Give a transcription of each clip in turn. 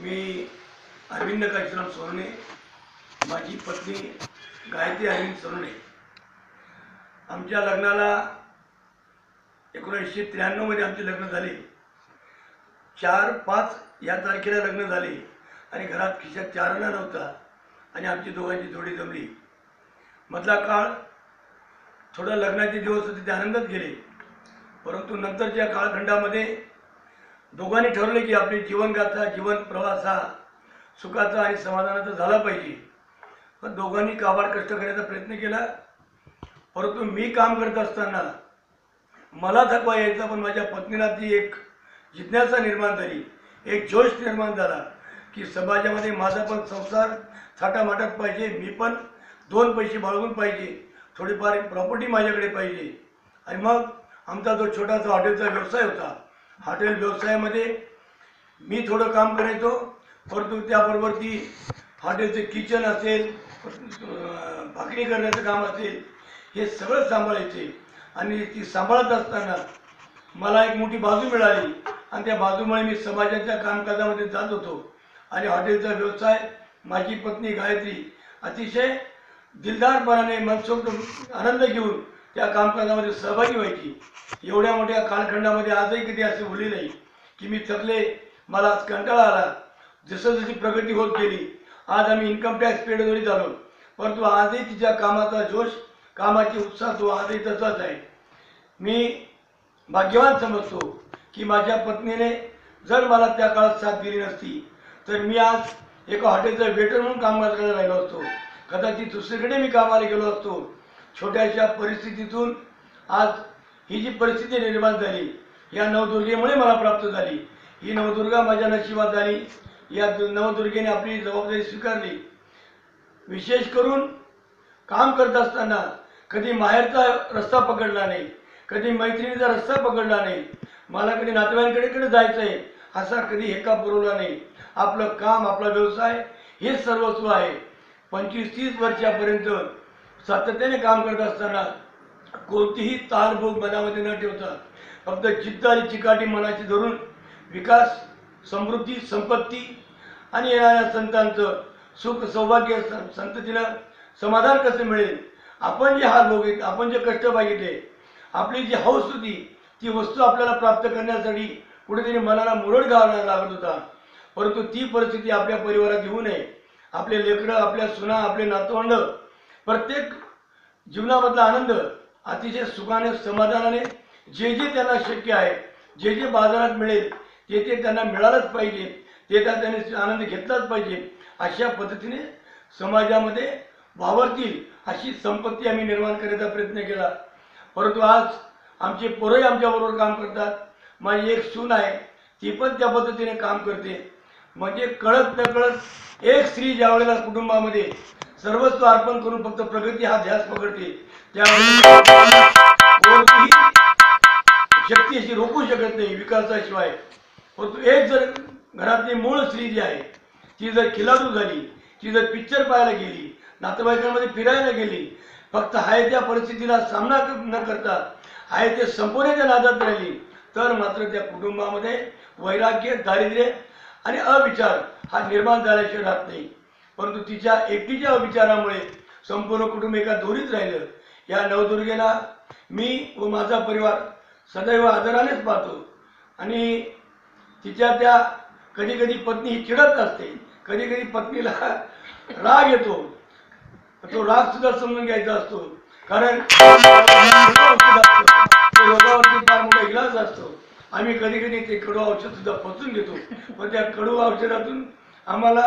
मी अरविंद काशीराम सोनवणे माझी पत्नी गायत्री अरविंद सोनवणे आमच्या लग्नाला एकोणीसशे त्र्याण्णवमध्ये आमचे लग्न झाले. चार पाच या तारखेला लग्न झाले आणि घरात खिशात चार आणा नव्हता आणि आमची दोघांची जोडी जमली. मधला काळ थोडा लग्नाचे दिवस होते ते आनंदात गेले. परंतु नंतरच्या काळखंडामध्ये दोघांनी ठरवलं की आपली जीवनगाथा जीवन प्रवास हा सुखाचा आणि समाधानाचा झाला पाहिजे. पण दोघांनी काबाड कष्ट करण्याचा प्रयत्न केला. परंतु मी काम करत असताना मला थकवा यायचा पण माझ्या पत्नीला ती एक जिज्ञासा निर्माण झाली. एक जोश निर्माण झाला की समाजामध्ये माझा पण संसार थाटामाटात पाहिजे मी पण दोन पैसे बाळगून पाहिजे थोडीफार प्रॉपर्टी माझ्याकडे पाहिजे. आणि मग आमचा जो छोटासा हॉटेलचा व्यवसाय होता हॉटेल व्यवसायामध्ये मी थोडं काम करायचो परंतु त्याबरोबर ती हॉटेलचे किचन असेल भाकरी करण्याचं काम असेल हे सगळं सांभाळायचे. आणि ती सांभाळत असताना मला एक मोठी बाजू मिळाली आणि त्या बाजूमुळे मी समाजाच्या कामकाजामध्ये जात होतो. आणि हॉटेलचा व्यवसाय माझी पत्नी गायत्री अतिशय दिलदारपणाने मनसोक्त आनंद घेऊन त्या कामकाजामध्ये सहभागी व्हायची. एवढ्या मोठ्या कालखंडामध्ये आजही कधी असे बोलले नाही की मी थकले मला आज कंटाळा आला. जसं जशी प्रगती होत गेली आज आम्ही इन्कम टॅक्स पेड झालो. परंतु आजही तिच्या कामाचा जोश कामाची उत्साह तो आजही तसाच आहे. मी भाग्यवान समजतो की माझ्या पत्नीने जर मला त्या काळात साथ दिली नसती तर मी आज एका हॉटेलचा वेटर म्हणून कामकाज करायला राहिलो असतो. कदाचित दुसरीकडे मी कामाला गेलो असतो. छोट्याशा परिस्थितीतून आज ही जी परिस्थिती निर्माण झाली या नवदुर्गेमुळे मला प्राप्त झाली. ही नवदुर्गा माझ्या नशिबात झाली. या नवदुर्गेने आपली जबाबदारी स्वीकारली. विशेष करून काम करत असताना कधी माहेरचा रस्ता पकडला नाही कधी मैत्रिणीचा रस्ता पकडला नाही मला कधी नातेवाईकांकडे कडे जायचं आहे असा कधी हेका पुरवला नाही. आपलं काम आपला व्यवसाय हेच सर्वस्व आहे. पंचवीस तीस वर्षापर्यंत सातत्याने काम करत असताना कोणतीही तारभोग मनामध्ये न ठेवता फक्त चित्त आणि चिकाटी मनाची धरून विकास समृद्धी संपत्ती आणि येणाऱ्या संतांचं सुख सौभाग्य संततीला समाधान कसं मिळेल? आपण जे हात भोगित आपण जे कष्ट बघितले आपली जी हौस होती ती वस्तू आपल्याला प्राप्त करण्यासाठी कुठेतरी मनाला मुरड घालायला लागत होता. परंतु ती परिस्थिती आपल्या परिवारात येऊ नये. आपले लेकरं आपल्या सुना आपले नातवंड प्रत्येक जीवनामधला आनंद अतिशय सुखाने समाधानाने जे जे त्यांना शक्य आहे जे जे बाजारात मिळेल ते ते त्यांना मिळालंच पाहिजे ते त्या त्यांनी आनंद घेतलाच पाहिजे अशा पद्धतीने समाजामध्ये वावरतील अशी संपत्ती आम्ही निर्माण करायचा प्रयत्न केला. परंतु आज आमचे पोरंही आमच्याबरोबर काम करतात. माझी एक सून आहे ती पण त्या पद्धतीने काम करते. म्हणजे कळत न कळत एक स्त्री ज्या वेळेला कुटुंबामध्ये सर्वस्व अर्पण करून फक्त प्रगती हा ध्यास पकडते. त्यावेळेला कोणतीही शक्ती अशी रोखू शकत नाही विकासाशिवाय. परंतु एक जर घरातली मूळ स्त्री जी आहे ती जर खिलाडू झाली ती जर पिक्चर पाहायला गेली नातेवाईकांमध्ये फिरायला गेली फक्त आहे त्या परिस्थितीला सामना न करता आहे ते संपवण्याच्या नादात राहिली तर मात्र त्या कुटुंबामध्ये वैराग्य दारिद्र्य आणि अविचार हा निर्माण झाल्याशिवाय राहत नाही. परंतु तिच्या एकटीच्या विचारामुळे संपूर्ण कुटुंब एका दोरीत राहिलं. या नवदुर्गेला मी व माझा परिवार सदैव आदरानेच पाहतो. आणि तिच्या त्या कधी कधी पत्नी ही चिडत असते. कधी कधी पत्नीला राग येतो. तो राग सुद्धा समजून घ्यायचा असतो. कारण रोगावरती फार मोठा इलाज असतो. आम्ही कधी कधी ते कडू औषध सुद्धा पचून घेतो. पण त्या कडू औषधातून आम्हाला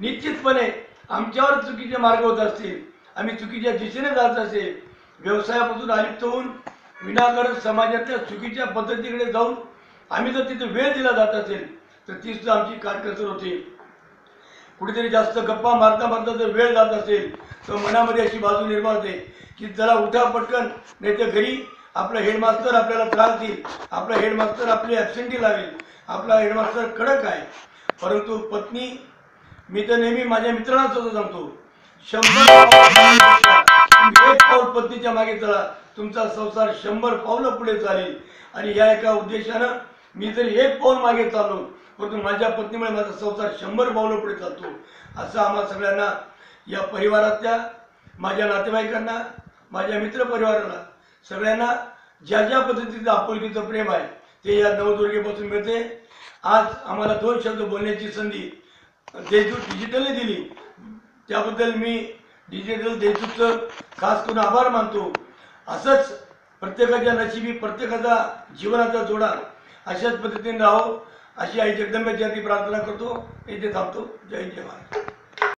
निश्चितपणे आमच्यावर चुकीचे मार्ग होत असतील आम्ही चुकीच्या दिशेने जात असेल व्यवसायापासून अलिप्त होऊन विनाकारण समाजातल्या चुकीच्या पद्धतीकडे जाऊन आम्ही जर तिथे वेळ दिला जात असेल तर ती सुद्धा आमची काटकसर होते. कुठेतरी जास्त गप्पा मारता मारता जर वेळ जात असेल तर मनामध्ये अशी बाजू निर्माण होते की जरा उठा पटकन नाही तर घरी आपला हेडमास्तर आपल्याला त्रास देईल आपला हेडमास्तर आपली ॲबसेंटी लावेल आपला हेडमास्तर कडक आहे. परंतु पत्नी मी तर नेहमी माझ्या मित्रांनाच सुद्धा सांगतो शंभर एक पाऊल पत्नीच्या मागे चला तुमचा संसार शंभर पावलं पुढे चालेल. आणि या एका उद्देशानं मी जर एक पाऊल मागे चाललो परंतु माझ्या पत्नीमुळे माझा संसार शंभर पावलं पुढे चालतो. असं आम्हा सगळ्यांना या परिवारातल्या माझ्या नातेवाईकांना माझ्या मित्रपरिवाराला सगळ्यांना ज्या ज्या पद्धतीचं आपुलकीचं प्रेम आहे ते या नवदुर्गेपासून मिळते. आज आम्हाला दोन शब्द बोलण्याची संधी देशदूत डिजिटलने दिली. त्याबद्दल मी डिजिटल देशदूतचं खास करून आभार मानतो. असंच प्रत्येकाच्या नशिबी प्रत्येकाचा जीवनाचा जोडा अशाच पद्धतीने राहो अशी आई जगदंबेची प्रार्थना करतो. इथे थांबतो. जय जय महाराज